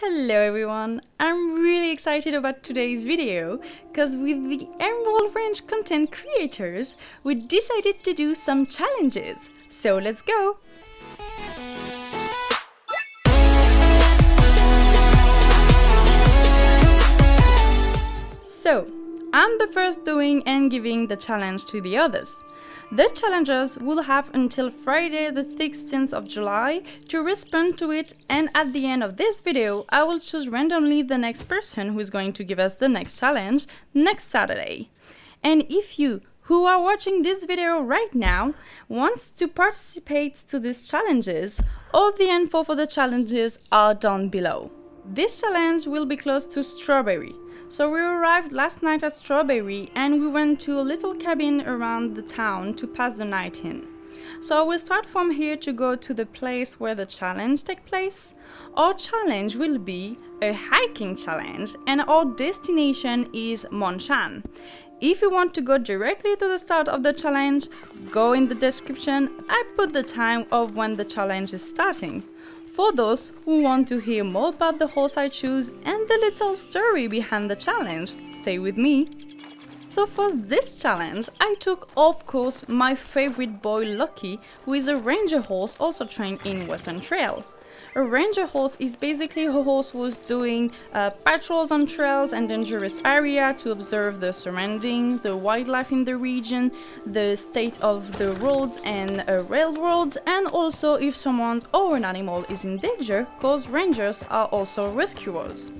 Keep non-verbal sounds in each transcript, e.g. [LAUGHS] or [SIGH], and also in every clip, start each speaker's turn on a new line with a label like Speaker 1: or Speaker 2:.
Speaker 1: Hello everyone! I'm really excited about today's video because with the Emerald Ranch content creators, we decided to do some challenges. So let's go! So, I'm the first doing and giving the challenge to the others. The challengers will have until Friday the 16th of July to respond to it and at the end of this video I will choose randomly the next person who is going to give us the next challenge next Saturday. And if you who are watching this video right now wants to participate to these challenges, all the info for the challenges are down below. This challenge will be close to Strawberry, so we arrived last night at Strawberry and we went to a little cabin around the town to pass the night in. So we'll start from here to go to the place where the challenge takes place. Our challenge will be a hiking challenge and our destination is Mount Shann. If you want to go directly to the start of the challenge, go in the description. I put the time of when the challenge is starting. For those who want to hear more about the horse I choose and the little story behind the challenge, stay with me. So for this challenge, I took of course my favorite boy Lucky, who is a ranger horse also trained in Western Trail. A ranger horse is basically a horse who's doing uh, patrols on trails and dangerous area to observe the surrounding, the wildlife in the region, the state of the roads and uh, railroads, and also if someone or an animal is in danger, cause rangers are also rescuers.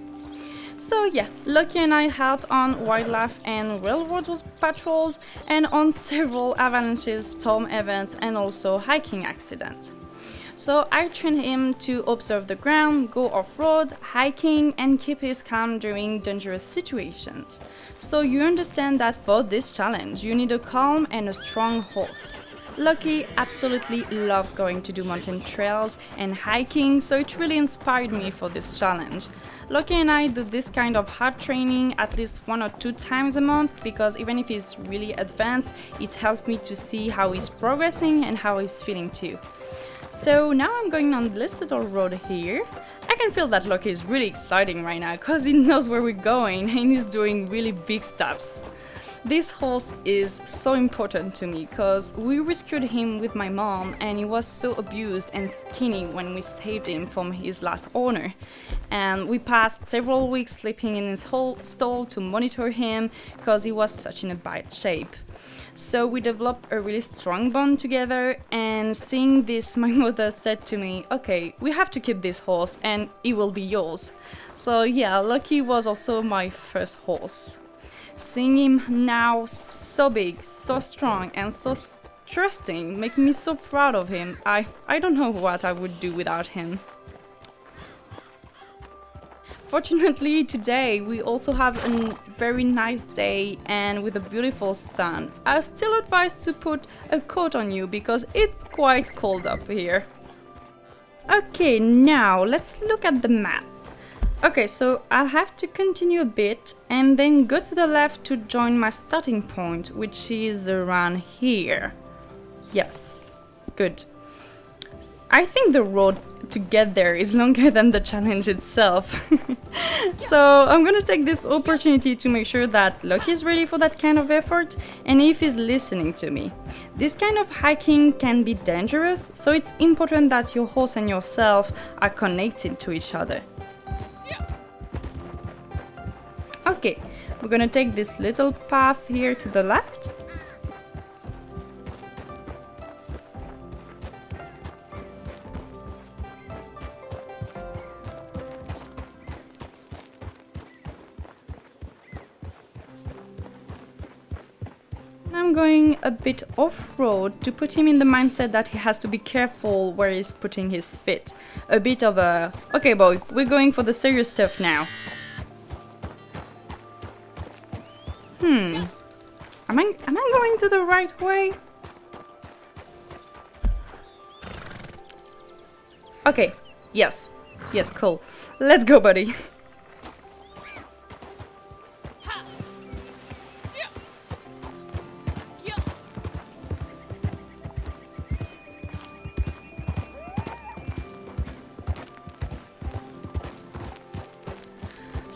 Speaker 1: So yeah, Lucky and I helped on wildlife and railroad patrols and on [LAUGHS] several avalanches, storm events and also hiking accidents. So I train him to observe the ground, go off-road, hiking and keep his calm during dangerous situations. So you understand that for this challenge you need a calm and a strong horse. Lucky absolutely loves going to do mountain trails and hiking, so it really inspired me for this challenge. Lucky and I do this kind of hard training at least one or two times a month because even if he's really advanced, it helps me to see how he's progressing and how he's feeling too. So now I'm going on this little road here. I can feel that Lucky is really exciting right now because he [LAUGHS] knows where we're going and he's doing really big steps. This horse is so important to me because we rescued him with my mom and he was so abused and skinny when we saved him from his last owner. And we passed several weeks sleeping in his whole stall to monitor him because he was such in a bad shape. So we developed a really strong bond together and seeing this [LAUGHS] my mother said to me, okay, we have to keep this horse and it will be yours. So yeah, Lucky was also my first horse. Seeing him now so big, so strong and so trusting make me so proud of him. I, I don't know what I would do without him. Fortunately today we also have a very nice day and with a beautiful sun. I still advise to put a coat on you because it's quite cold up here. Okay, now let's look at the map. Okay, so I'll have to continue a bit and then go to the left to join my starting point, which is around here. Yes, good. I think the road to get there is longer than the challenge itself. [LAUGHS] so I'm gonna take this opportunity to make sure that Lucky is ready for that kind of effort and if he's listening to me. This kind of hiking can be dangerous, so it's important that your horse and yourself are connected to each other. Okay, we're gonna take this little path here to the left I'm going a bit off-road to put him in the mindset that he has to be careful where he's putting his feet. A bit of a, okay boy, we're going for the serious stuff now. Hmm, am I, am I going to the right way? Okay, yes, yes, cool. Let's go buddy. [LAUGHS]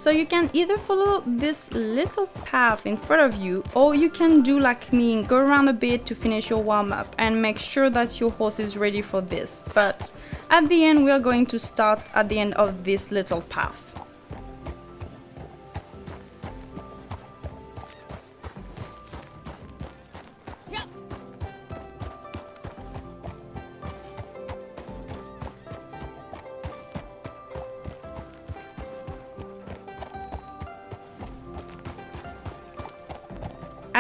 Speaker 1: So you can either follow this little path in front of you or you can do like me go around a bit to finish your warm up and make sure that your horse is ready for this. But at the end we are going to start at the end of this little path.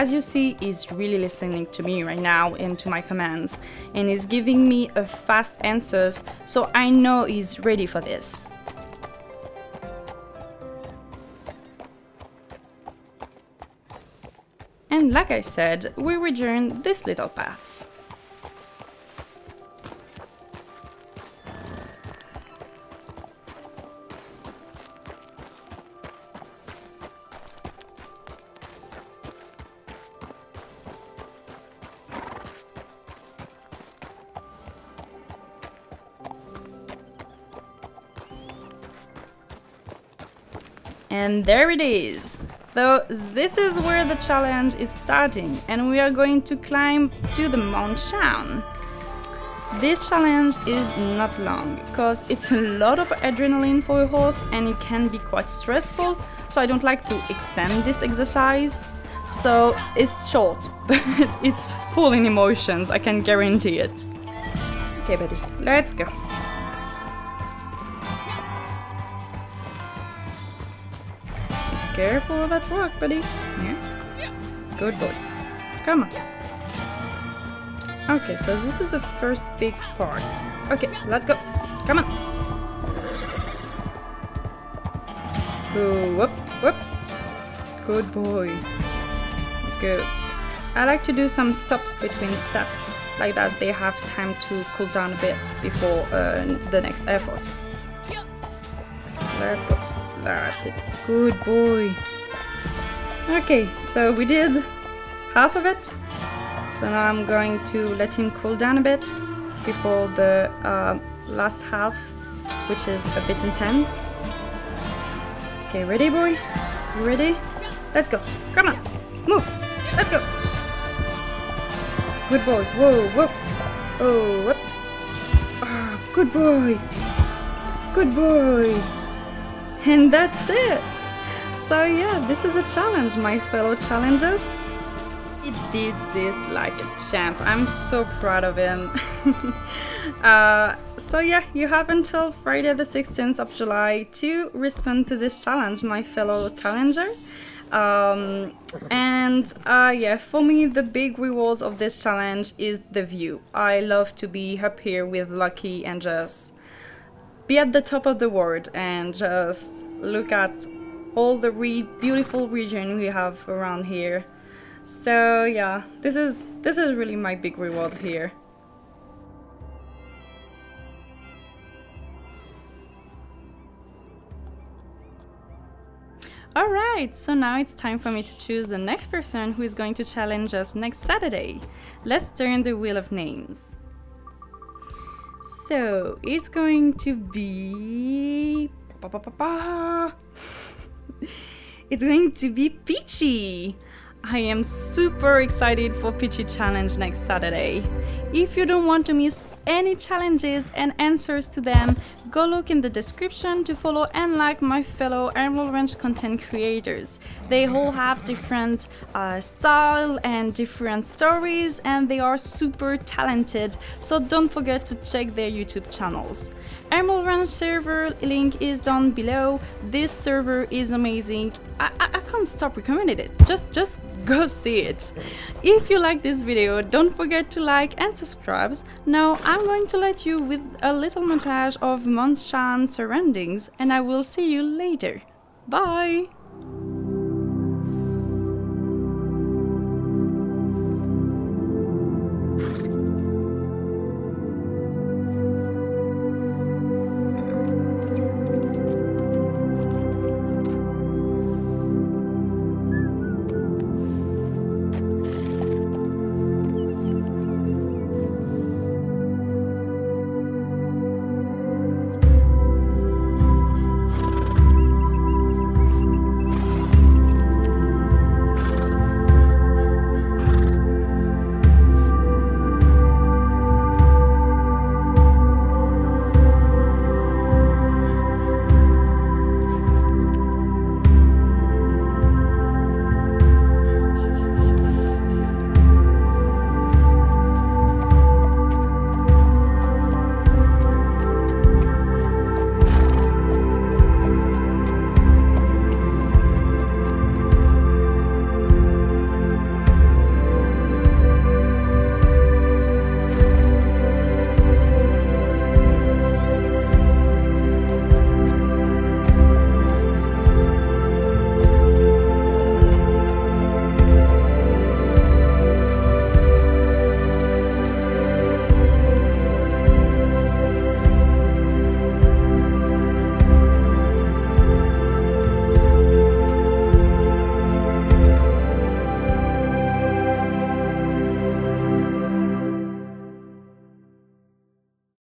Speaker 1: As you see, is really listening to me right now and to my commands, and is giving me a fast answers, so I know he's ready for this. And like I said, we return this little path. And there it is! So this is where the challenge is starting and we are going to climb to the Mount Shann. This challenge is not long because it's a lot of adrenaline for a horse and it can be quite stressful so I don't like to extend this exercise. So it's short [LAUGHS] but it's full in emotions, I can guarantee it. Okay buddy, let's go. Careful of that rock, buddy. Yeah. Good boy. Come on. Okay, so this is the first big part. Okay, let's go. Come on. Go, whoop, whoop. Good boy. Good. I like to do some stops between steps, like that they have time to cool down a bit before uh, the next effort. Let's go. That's it. Good boy. Okay, so we did half of it. So now I'm going to let him cool down a bit before the uh, last half, which is a bit intense. Okay, ready boy? You ready? Let's go. Come on. Move. Let's go. Good boy. Whoa, whoa. Oh, whoop. Ah, good boy. Good boy. And that's it! So yeah, this is a challenge, my fellow challengers. He did this like a champ. I'm so proud of him. [LAUGHS] uh, so yeah, you have until Friday the 16th of July to respond to this challenge, my fellow challenger. Um, and uh, yeah, for me, the big rewards of this challenge is the view. I love to be up here with Lucky and just be at the top of the world and just look at all the re beautiful region we have around here. So yeah, this is this is really my big reward here. Alright, so now it's time for me to choose the next person who is going to challenge us next Saturday. Let's turn the wheel of names. So it's going to be. it's going to be Peachy. I am super excited for Peachy Challenge next Saturday. If you don't want to miss any challenges and answers to them, go look in the description to follow and like my fellow Emerald Ranch content creators. They all have different uh, style and different stories and they are super talented, so don't forget to check their YouTube channels. Emerald Ranch server link is down below. This server is amazing. I, I, I can't stop recommending it. Just just [LAUGHS] go see it. If you like this video, don't forget to like and subscribe. Now I'm going to let you with a little montage of Mount Shann surroundings and I will see you later. Bye!